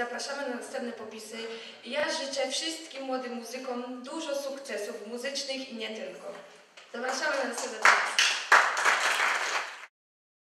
Zapraszamy na następne popisy. Ja życzę wszystkim młodym muzykom dużo sukcesów muzycznych i nie tylko. Zapraszamy na następne popisy.